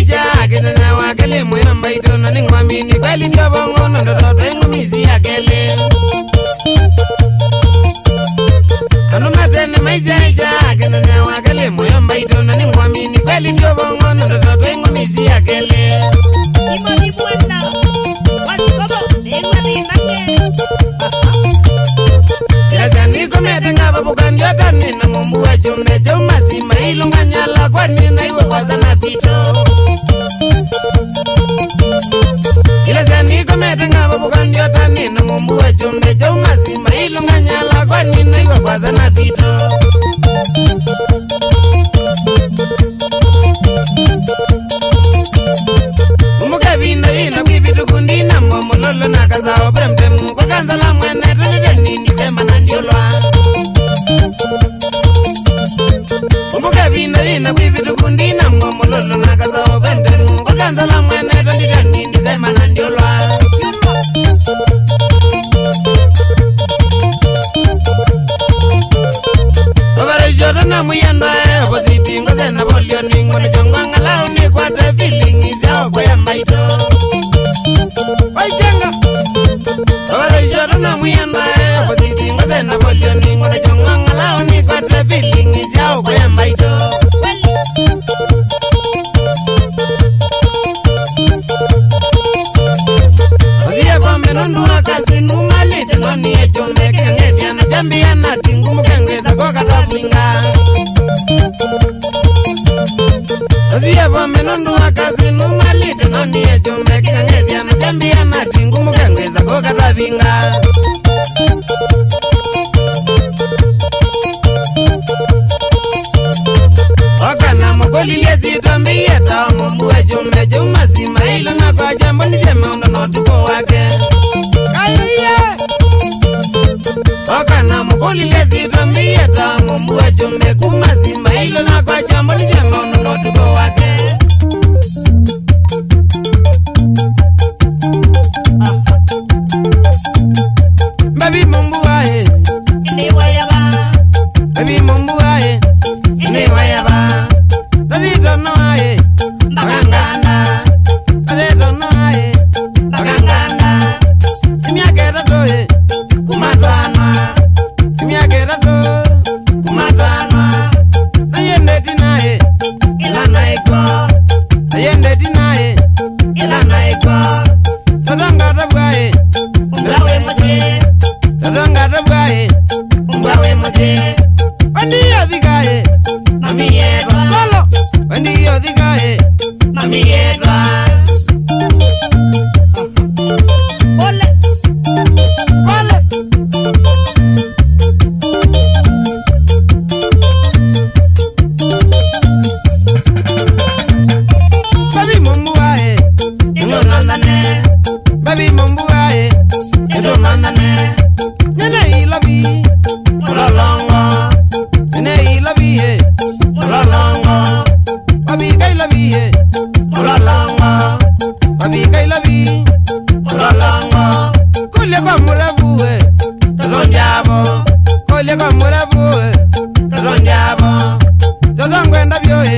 ija akenana wakele mwemba itono ningwamini kweli ndovongono ndodote ngumizi yakele anomatene maija ija akenana wakele mwemba itono ningwamini kweli ndovongono ndodote ngumizi yakele ilazanikometengavabukandiotanino chumbe chaumazimba ilunganyala kwanina iwakwaza na vito umukavina ina kwivitukundina momulolo nakazao premtemu kwakanzala mwene tulitenini sema na ndiolwa umukavina ina kwivitukundina momulolo nakaza muyano epositi ngose napoleon ngone chongwa ngalau ni kwate feeling izao kwa ya maito oichenga obaroishoro na muyano epositi ngose napoleon ngone aziyeva menundu akazi numalite noniyejumbe kinyangeziana jambiya nati ngumukengweza kokatavinga okana mukulile zitomie tangu mbuwe chume kumazima ilo nakwa jambo lijema wake Edo mandane Baby mambua e Edo mandane Nene ilabi Olalongo Nene ilabi e Olalongo Babi gai labi e Olalongo Babi gai labi Olalongo Kule kwa murabu e Tolonjabo Kule kwa murabu e Tolonjabo Tolongo endabyo e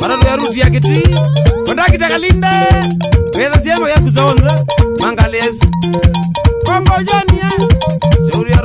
marato ya ruti yakitwi kondakitakalinde weza siemo yakuzonza mangalesu kombojania eh? seuria